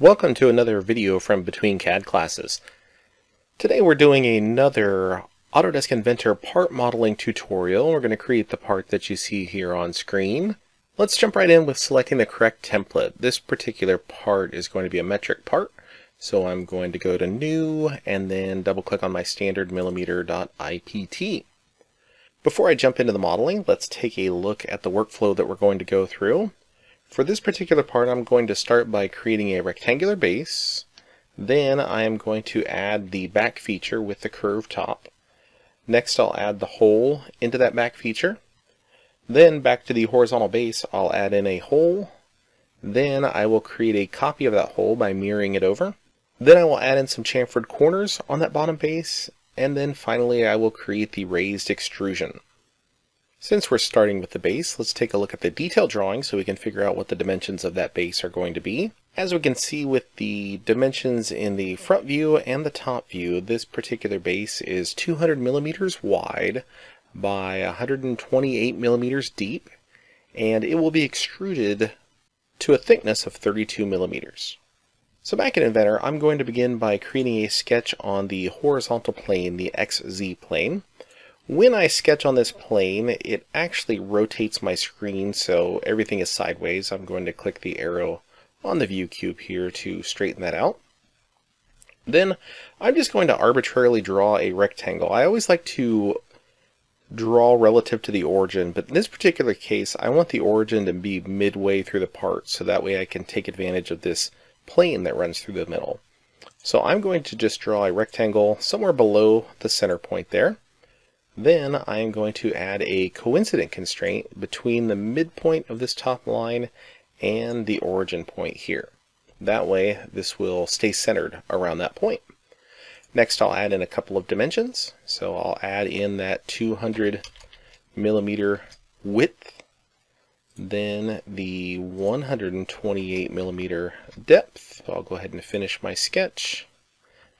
Welcome to another video from Between CAD Classes. Today we're doing another Autodesk Inventor part modeling tutorial. We're going to create the part that you see here on screen. Let's jump right in with selecting the correct template. This particular part is going to be a metric part, so I'm going to go to New and then double click on my standard millimeter.ipt. Before I jump into the modeling, let's take a look at the workflow that we're going to go through. For this particular part, I'm going to start by creating a rectangular base. Then I am going to add the back feature with the curved top. Next, I'll add the hole into that back feature. Then back to the horizontal base, I'll add in a hole. Then I will create a copy of that hole by mirroring it over. Then I will add in some chamfered corners on that bottom base. And then finally, I will create the raised extrusion. Since we're starting with the base, let's take a look at the detail drawing so we can figure out what the dimensions of that base are going to be. As we can see with the dimensions in the front view and the top view, this particular base is 200 millimeters wide by 128 millimeters deep, and it will be extruded to a thickness of 32 millimeters. So back in Inventor, I'm going to begin by creating a sketch on the horizontal plane, the XZ plane. When I sketch on this plane, it actually rotates my screen so everything is sideways. I'm going to click the arrow on the view cube here to straighten that out. Then I'm just going to arbitrarily draw a rectangle. I always like to draw relative to the origin, but in this particular case, I want the origin to be midway through the part, so that way I can take advantage of this plane that runs through the middle. So I'm going to just draw a rectangle somewhere below the center point there. Then I am going to add a coincident constraint between the midpoint of this top line and the origin point here. That way this will stay centered around that point. Next I'll add in a couple of dimensions. So I'll add in that 200 millimeter width, then the 128 millimeter depth. So I'll go ahead and finish my sketch.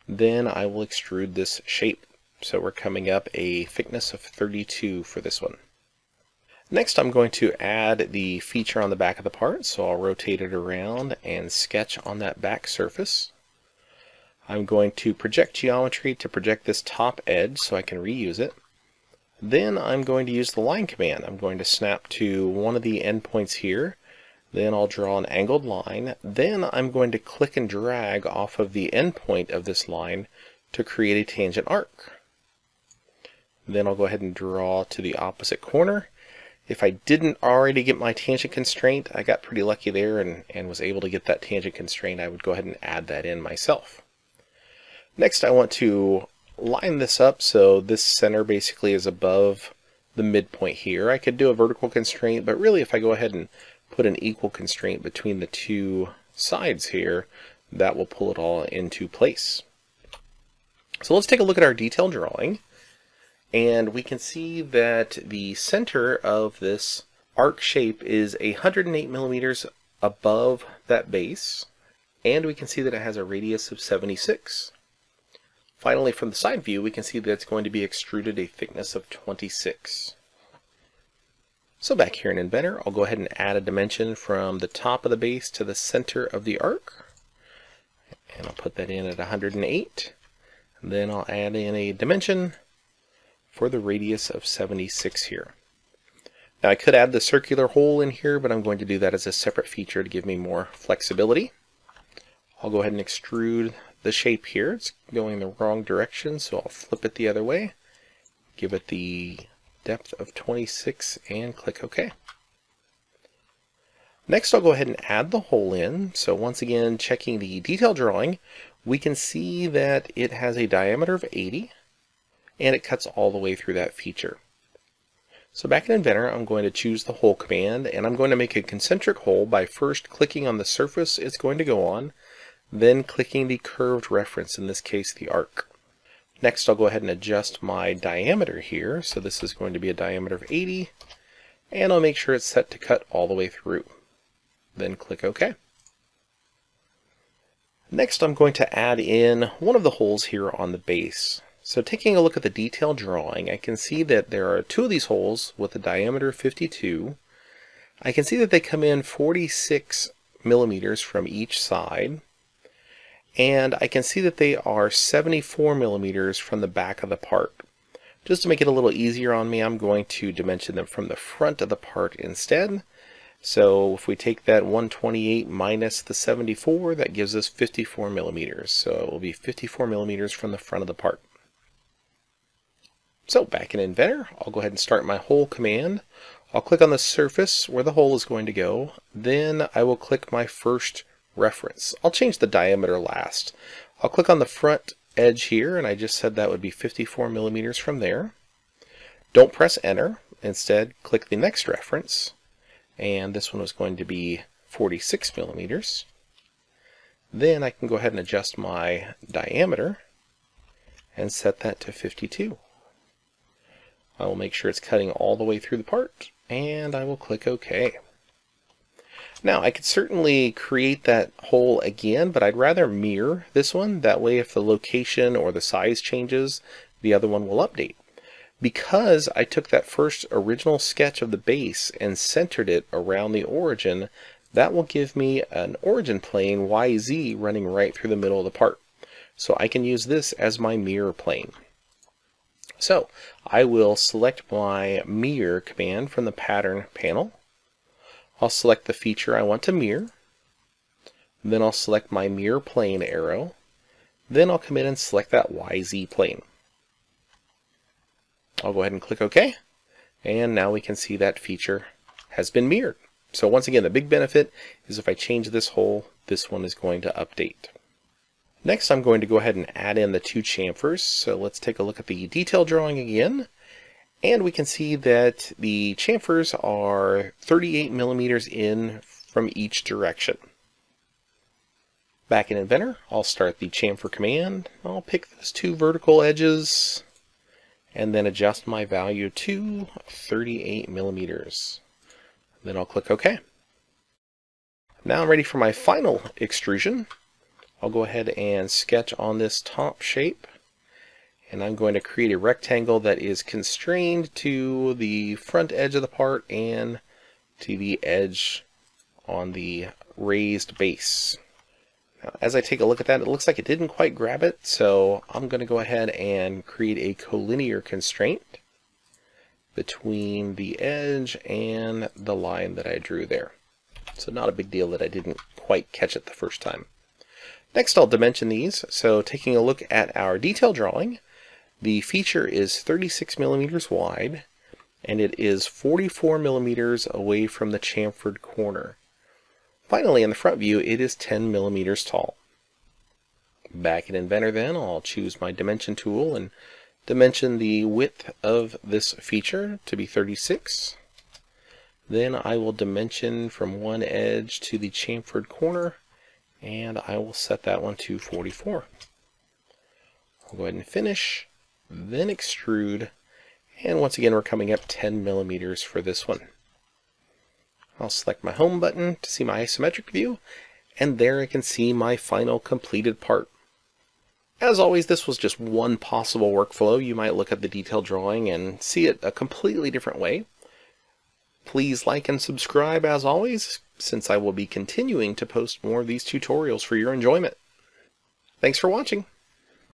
Then I will extrude this shape. So we're coming up a thickness of 32 for this one. Next I'm going to add the feature on the back of the part, so I'll rotate it around and sketch on that back surface. I'm going to project geometry to project this top edge so I can reuse it. Then I'm going to use the line command. I'm going to snap to one of the endpoints here. Then I'll draw an angled line. Then I'm going to click and drag off of the endpoint of this line to create a tangent arc. Then I'll go ahead and draw to the opposite corner. If I didn't already get my tangent constraint, I got pretty lucky there and, and was able to get that tangent constraint, I would go ahead and add that in myself. Next I want to line this up so this center basically is above the midpoint here. I could do a vertical constraint, but really if I go ahead and put an equal constraint between the two sides here, that will pull it all into place. So let's take a look at our detail drawing. And we can see that the center of this arc shape is 108 millimeters above that base. And we can see that it has a radius of 76. Finally, from the side view, we can see that it's going to be extruded a thickness of 26. So back here in Inventor, I'll go ahead and add a dimension from the top of the base to the center of the arc. And I'll put that in at 108. And then I'll add in a dimension for the radius of 76 here. Now I could add the circular hole in here, but I'm going to do that as a separate feature to give me more flexibility. I'll go ahead and extrude the shape here. It's going the wrong direction, so I'll flip it the other way, give it the depth of 26, and click OK. Next I'll go ahead and add the hole in. So once again, checking the detail drawing, we can see that it has a diameter of 80 and it cuts all the way through that feature. So back in Inventor, I'm going to choose the hole command, and I'm going to make a concentric hole by first clicking on the surface it's going to go on, then clicking the curved reference, in this case the arc. Next I'll go ahead and adjust my diameter here, so this is going to be a diameter of 80, and I'll make sure it's set to cut all the way through. Then click OK. Next I'm going to add in one of the holes here on the base. So taking a look at the detailed drawing, I can see that there are two of these holes with a diameter of 52. I can see that they come in 46 millimeters from each side. and I can see that they are 74 millimeters from the back of the part. Just to make it a little easier on me, I'm going to dimension them from the front of the part instead. So if we take that 128 minus the 74, that gives us 54 millimeters. So it will be 54 millimeters from the front of the part. So back in Inventor, I'll go ahead and start my hole command. I'll click on the surface where the hole is going to go. Then I will click my first reference. I'll change the diameter last. I'll click on the front edge here, and I just said that would be 54 millimeters from there. Don't press enter. Instead, click the next reference, and this one was going to be 46 millimeters. Then I can go ahead and adjust my diameter and set that to 52. I will make sure it's cutting all the way through the part, and I will click OK. Now, I could certainly create that hole again, but I'd rather mirror this one. That way, if the location or the size changes, the other one will update. Because I took that first original sketch of the base and centered it around the origin, that will give me an origin plane YZ running right through the middle of the part. So I can use this as my mirror plane. So I will select my mirror command from the pattern panel. I'll select the feature I want to mirror. Then I'll select my mirror plane arrow. Then I'll come in and select that YZ plane. I'll go ahead and click OK. And now we can see that feature has been mirrored. So once again, the big benefit is if I change this hole, this one is going to update. Next, I'm going to go ahead and add in the two chamfers. So let's take a look at the detail drawing again. And we can see that the chamfers are 38 millimeters in from each direction. Back in Inventor, I'll start the chamfer command. I'll pick those two vertical edges and then adjust my value to 38 millimeters. Then I'll click OK. Now I'm ready for my final extrusion. I'll go ahead and sketch on this top shape and I'm going to create a rectangle that is constrained to the front edge of the part and to the edge on the raised base. Now, as I take a look at that, it looks like it didn't quite grab it, so I'm going to go ahead and create a collinear constraint between the edge and the line that I drew there. So not a big deal that I didn't quite catch it the first time. Next, I'll dimension these. So taking a look at our detail drawing, the feature is 36 millimeters wide, and it is 44 millimeters away from the chamfered corner. Finally, in the front view, it is 10 millimeters tall. Back in Inventor then, I'll choose my dimension tool and dimension the width of this feature to be 36. Then I will dimension from one edge to the chamfered corner and I will set that one to 44. I'll go ahead and finish, then extrude, and once again we're coming up 10 millimeters for this one. I'll select my home button to see my isometric view, and there I can see my final completed part. As always, this was just one possible workflow. You might look at the detailed drawing and see it a completely different way. Please like and subscribe as always, since I will be continuing to post more of these tutorials for your enjoyment. Thanks for watching.